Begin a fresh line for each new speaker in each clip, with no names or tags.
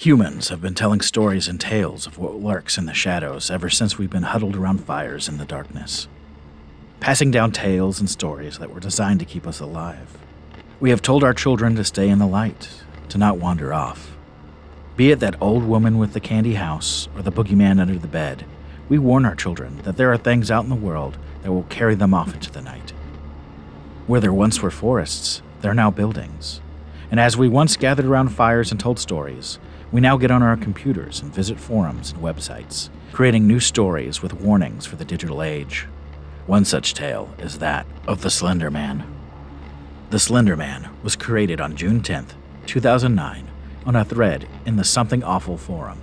Humans have been telling stories and tales of what lurks in the shadows ever since we've been huddled around fires in the darkness, passing down tales and stories that were designed to keep us alive. We have told our children to stay in the light, to not wander off. Be it that old woman with the candy house or the boogeyman under the bed, we warn our children that there are things out in the world that will carry them off into the night. Where there once were forests, there are now buildings. And as we once gathered around fires and told stories, we now get on our computers and visit forums and websites, creating new stories with warnings for the digital age. One such tale is that of the Slender Man. The Slender Man was created on June 10, 2009, on a thread in the Something Awful forum.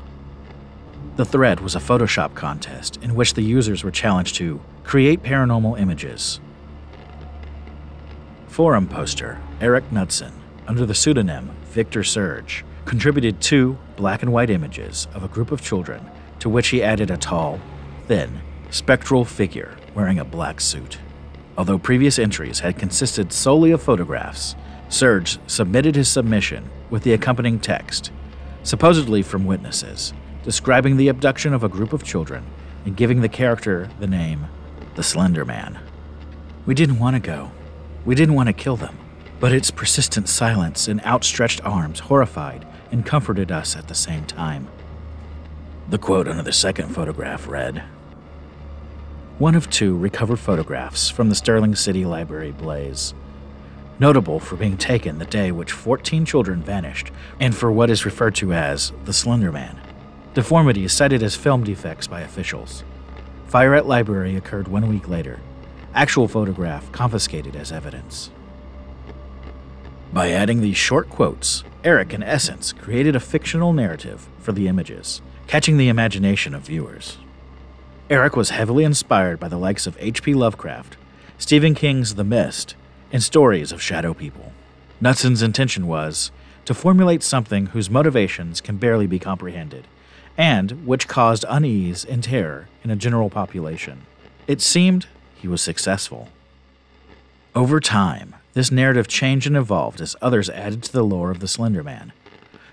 The thread was a Photoshop contest in which the users were challenged to create paranormal images. Forum poster Eric Knudsen, under the pseudonym Victor Surge, contributed two black and white images of a group of children to which he added a tall, thin, spectral figure wearing a black suit. Although previous entries had consisted solely of photographs, Surge submitted his submission with the accompanying text, supposedly from witnesses, describing the abduction of a group of children and giving the character the name the Slender Man. We didn't want to go. We didn't want to kill them, but its persistent silence and outstretched arms horrified and comforted us at the same time. The quote under the second photograph read One of two recovered photographs from the Sterling City Library blaze. Notable for being taken the day which 14 children vanished, and for what is referred to as the Slender Man. Deformity cited as film defects by officials. Fire at library occurred one week later. Actual photograph confiscated as evidence. By adding these short quotes, Eric, in essence, created a fictional narrative for the images, catching the imagination of viewers. Eric was heavily inspired by the likes of H.P. Lovecraft, Stephen King's The Mist, and stories of shadow people. Knudsen's intention was to formulate something whose motivations can barely be comprehended, and which caused unease and terror in a general population. It seemed he was successful. Over time, this narrative changed and evolved as others added to the lore of the Slender Man,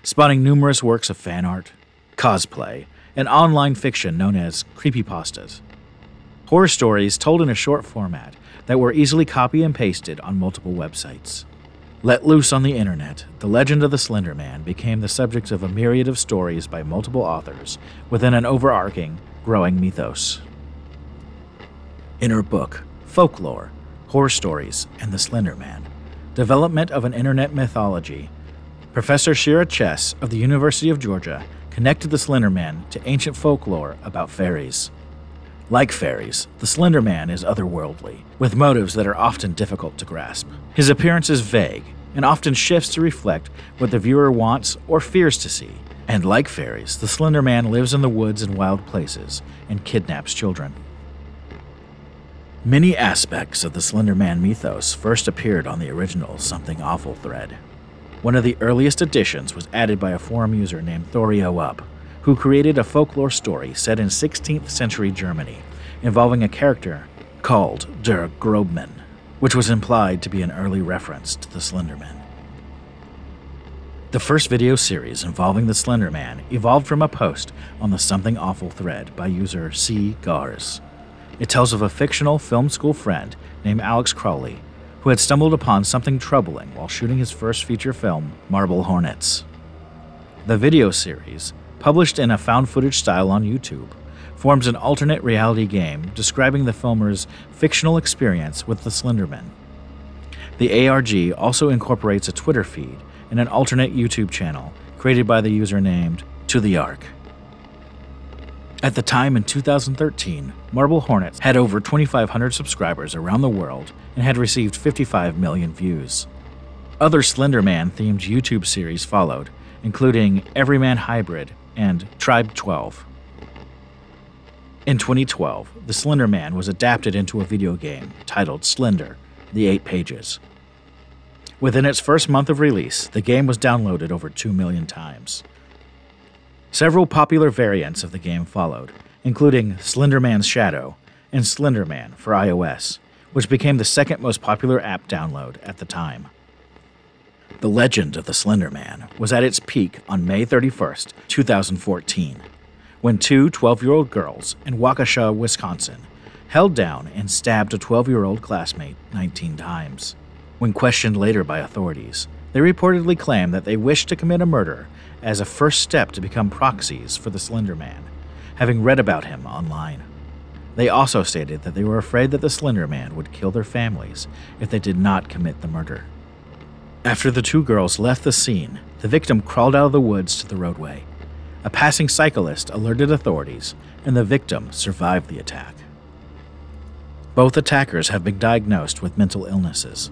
spawning numerous works of fan art, cosplay, and online fiction known as creepypastas. Horror stories told in a short format that were easily copy and pasted on multiple websites. Let loose on the internet, the legend of the Slender Man became the subject of a myriad of stories by multiple authors within an overarching, growing mythos. In her book, Folklore Horror Stories, and the Slender Man Development of an Internet Mythology. Professor Shira Chess of the University of Georgia connected the Slender Man to ancient folklore about fairies. Like fairies, the Slender Man is otherworldly, with motives that are often difficult to grasp. His appearance is vague and often shifts to reflect what the viewer wants or fears to see. And like fairies, the Slender Man lives in the woods and wild places and kidnaps children. Many aspects of the Slender Man mythos first appeared on the original Something Awful thread. One of the earliest additions was added by a forum user named Thoreau-up, who created a folklore story set in 16th century Germany involving a character called Der Grobman, which was implied to be an early reference to the Slender Man. The first video series involving the Slender Man evolved from a post on the Something Awful thread by user ce gars. It tells of a fictional film school friend named Alex Kralie who had stumbled upon something troubling while shooting his first feature film, Marble Hornets. The video series, published in a found footage style on YouTube, forms an alternate reality game describing the filmer's fictional experience with the Slenderman. The ARG also incorporates a Twitter feed and an alternate YouTube channel created by the user named ToTheArk. At the time in 2013, Marble Hornets had over 2,500 subscribers around the world and had received 55 million views. Other Slenderman themed YouTube series followed, including Everyman Hybrid and Tribe 12. In 2012, The Slender Man was adapted into a video game titled Slender The Eight Pages. Within its first month of release, the game was downloaded over 2 million times. Several popular variants of the game followed, including Slenderman's Shadow and Slenderman for iOS, which became the second most popular app download at the time. The legend of the Slender Man was at its peak on May 31st, 2014, when two 12 year old girls in Waukesha, Wisconsin, held down and stabbed a 12 year old classmate 19 times. When questioned later by authorities, they reportedly claimed that they wished to commit a murder as a first step to become proxies for the Slender Man, having read about him online. They also stated that they were afraid that the Slender Man would kill their families if they did not commit the murder. After the two girls left the scene, the victim crawled out of the woods to the roadway. A passing cyclist alerted authorities, and the victim survived the attack. Both attackers have been diagnosed with mental illnesses.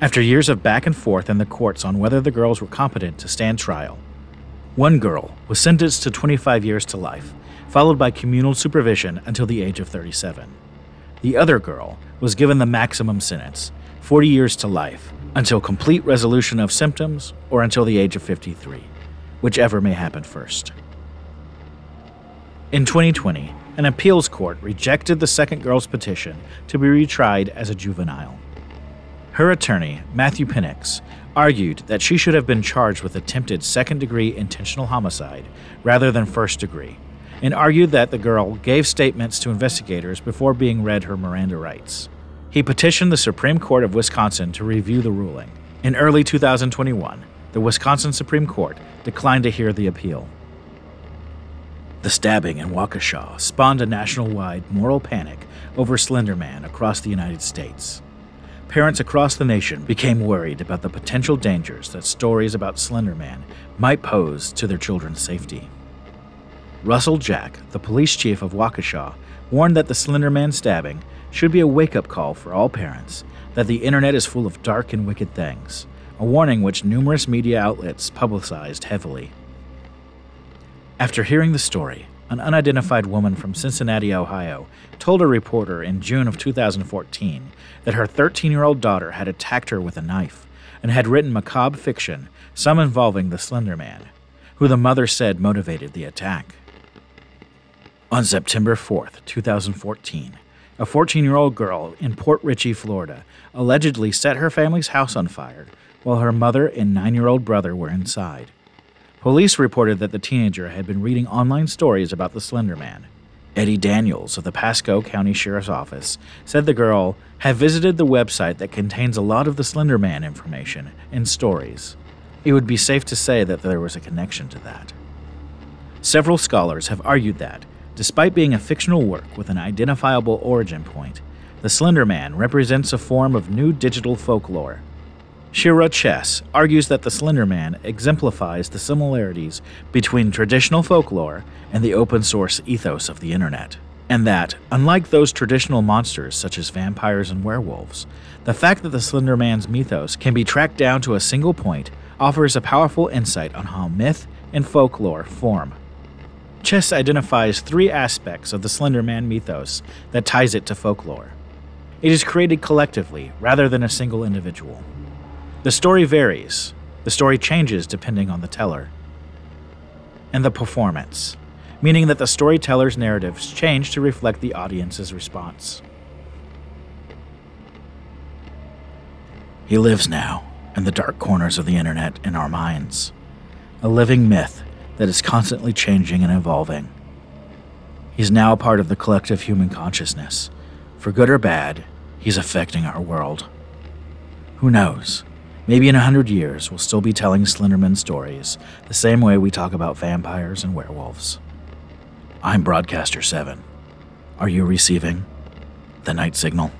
After years of back and forth in the courts on whether the girls were competent to stand trial, one girl was sentenced to 25 years to life, followed by communal supervision until the age of 37. The other girl was given the maximum sentence, 40 years to life, until complete resolution of symptoms or until the age of 53, whichever may happen first. In 2020, an appeals court rejected the second girl's petition to be retried as a juvenile. Her attorney, Matthew Pinix, argued that she should have been charged with attempted second degree intentional homicide rather than first degree, and argued that the girl gave statements to investigators before being read her Miranda rights. He petitioned the Supreme Court of Wisconsin to review the ruling. In early 2021, the Wisconsin Supreme Court declined to hear the appeal. The stabbing in Waukesha spawned a nationwide moral panic over Slender Man across the United States. Parents across the nation became worried about the potential dangers that stories about Slender Man might pose to their children's safety. Russell Jack, the police chief of Waukesha, warned that the Slender Man stabbing should be a wake up call for all parents that the internet is full of dark and wicked things, a warning which numerous media outlets publicized heavily. After hearing the story, an unidentified woman from Cincinnati, Ohio, told a reporter in June of 2014 that her 13 year old daughter had attacked her with a knife and had written macabre fiction, some involving the Slender Man, who the mother said motivated the attack. On September 4, 2014, a 14 year old girl in Port Richey, Florida, allegedly set her family's house on fire while her mother and nine year old brother were inside. Police reported that the teenager had been reading online stories about the Slender Man. Eddie Daniels of the Pasco County Sheriff's Office said the girl had visited the website that contains a lot of the Slender Man information and stories. It would be safe to say that there was a connection to that. Several scholars have argued that, Despite being a fictional work with an identifiable origin point, The Slender Man represents a form of new digital folklore. Shira Chess argues that The Slender Man exemplifies the similarities between traditional folklore and the open source ethos of the internet. And that, unlike those traditional monsters such as vampires and werewolves, the fact that the Slender Man's mythos can be tracked down to a single point offers a powerful insight on how myth and folklore form. Chess identifies three aspects of the Slender Man mythos that ties it to folklore. It is created collectively rather than a single individual. The story varies, the story changes depending on the teller. And the performance, meaning that the storyteller's narratives change to reflect the audience's response. He lives now in the dark corners of the internet in our minds, a living myth that is constantly changing and evolving. He's now a part of the collective human consciousness. For good or bad, he's affecting our world. Who knows? Maybe in a hundred years, we'll still be telling Slenderman stories the same way we talk about vampires and werewolves. I'm Broadcaster 7. Are you receiving the night signal?